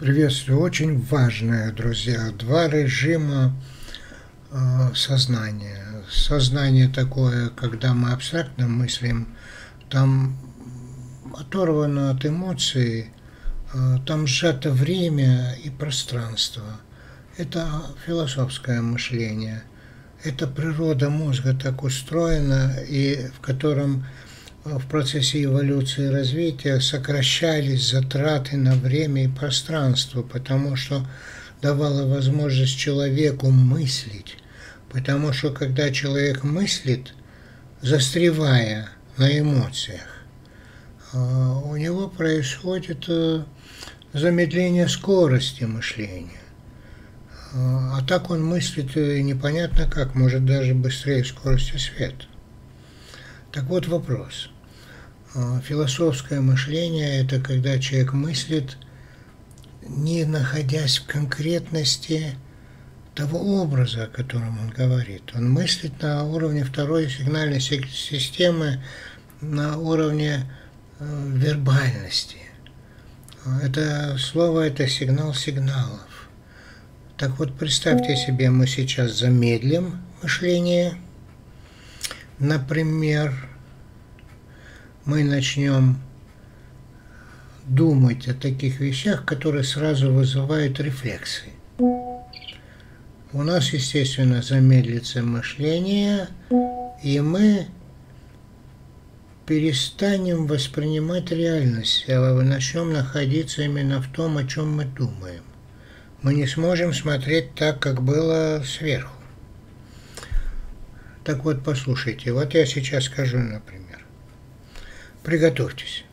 Приветствую. Очень важное, друзья. Два режима э, сознания. Сознание такое, когда мы абстрактно мыслим, там оторвано от эмоций, э, там сжато время и пространство. Это философское мышление. Это природа мозга так устроена, и в котором в процессе эволюции и развития сокращались затраты на время и пространство, потому что давало возможность человеку мыслить. Потому что когда человек мыслит, застревая на эмоциях, а, у него происходит э, замедление скорости мышления. А, так он мыслит э, непонятно как, может даже быстрее скорости света. Так вот вопрос. А, философское мышление – это когда человек мыслит, не находясь в конкретности того образа, о котором он говорит. Он мыслит на уровне второй сигнальной системы, на уровне э, вербальности. Это слово – это сигнал сигналов. Так вот, представьте себе, мы сейчас замедлим мышление – Например, мы начнем думать о таких вещах, которые сразу вызывают рефлексы. У нас, естественно, замедлится мышление, и мы перестанем воспринимать реальность, а начнем находиться именно в том, о чем мы думаем. Мы не сможем смотреть так, как было сверху. Так вот, послушайте, вот я сейчас скажу, например. Приготовьтесь.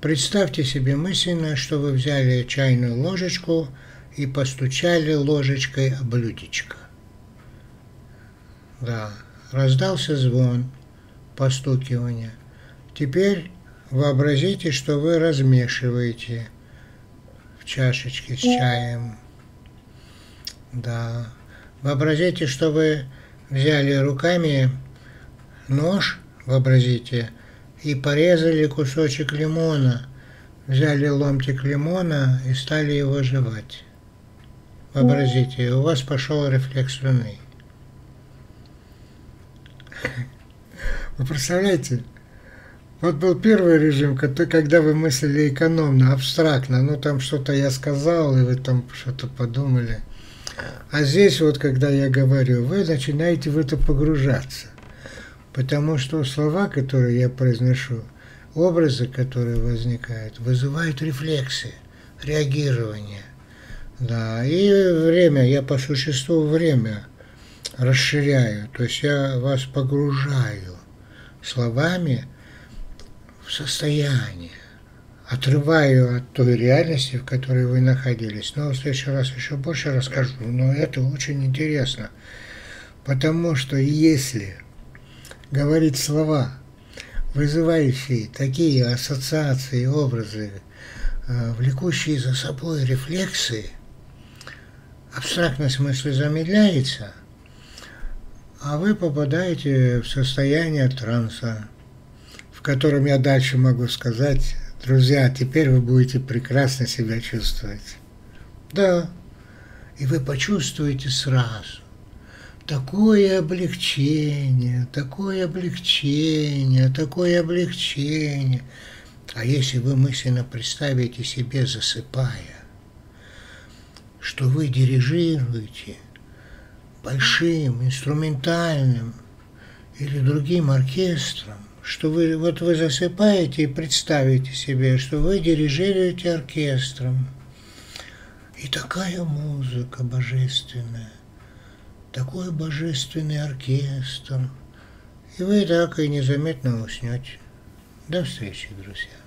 Представьте себе мысленно, что вы взяли чайную ложечку и постучали ложечкой о блюдечко. Да, раздался звон, постукивание. Теперь вообразите, что вы размешиваете в чашечке с чаем. Да. Вообразите, что вы взяли руками нож, вообразите, и порезали кусочек лимона, взяли ломтик лимона и стали его жевать. Вообразите, у вас пошел рефлекс слюны. Вы представляете? Вот был первый режим, когда вы мыслили экономно, абстрактно. Ну, там что-то я сказал, и вы там что-то подумали. А здесь вот, когда я говорю, вы начинаете в это погружаться. Потому что слова, которые я произношу, образы, которые возникают, вызывают рефлексы, реагирование. Да, и время, я по существу время расширяю, то есть я вас погружаю словами в состояние отрываю от той реальности, в которой вы находились. Но в следующий раз еще больше расскажу, но это очень интересно. Потому что если говорить слова, вызывающие такие ассоциации, образы, э, влекущие за собой рефлексы, абстрактный смысл замедляется, а вы попадаете в состояние транса, в котором я дальше могу сказать Друзья, теперь вы будете прекрасно себя чувствовать. Да, и вы почувствуете сразу такое облегчение, такое облегчение, такое облегчение. А если вы мысленно представите себе, засыпая, что вы дирижируете большим инструментальным или другим оркестром, что вы, вот вы засыпаете и представите себе, что вы дирижируете оркестром. И такая музыка божественная, такой божественный оркестр. И вы так и незаметно уснете. До встречи, друзья.